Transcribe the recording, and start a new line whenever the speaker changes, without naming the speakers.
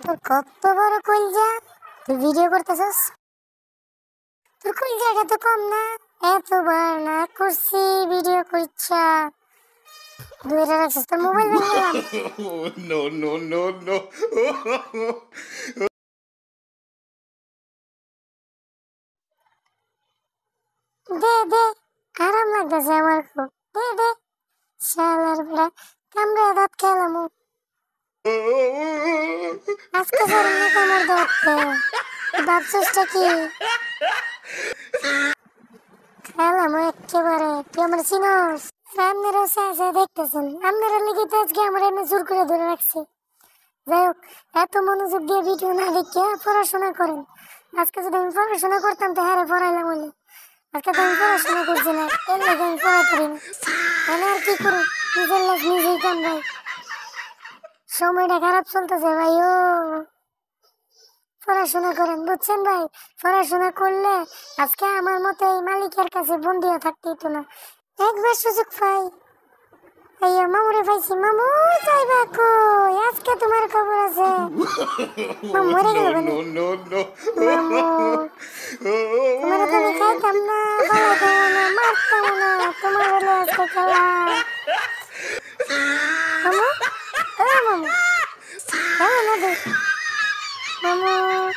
তোর কত বড় কলজা তুই ভিডিও করতেছস তোর কলজাটা তো কম না এতবার না করছি ভিডিও করছা দুইটা রাখছিস তোর মোবাইল ভেঙে গেলাম
Oh, no, no, no, no.
দে দে আরাম লাগতেছে আমার খুব দে দে শালার বড়া কামড়ে দাঁত খেলাম আজকে ধরে না কামড় দাঁততে ভাবছিসটা কি? খেলাম একেবারে তুই আমার চিনস? আপনারা সাজা দেখতেছেন, আপনারা লেগে তো আজকে আমার এনে জোর করে ধরে রাখছে। যাই হোক, এত মনোযোগ দিয়ে ভিডিও না দেখে পড়াশোনা করেন। আজকে যদি আমি পড়াশোনা করতাম, তো হারে পড়াইলাম বলে আজকে তো আমি পড়াশোনা করছি না, এর লেগে আমি পড়াতে পারি না। আমি আর কি করব? নিজের লাইফ নিজেই কামড়াই সময়টা খারাপ চলতেছে ভাই ও। পড়াশোনা করেন বুঝছেন ভাই? পড়াশোনা করলে আজকে আমার মতো এই মালিকের কাছে বন্দিও থাকতে হতো না। একবার সুযোগ পাই। আইয়া মামুরে পাইছি মামু যাইবা কই আজকে তোমার খবর আছে। মরে গেল
no,
তোমার তো আমি খাইতাম না না মারতাম না তোমার হলে আজকে খেলা। 妈妈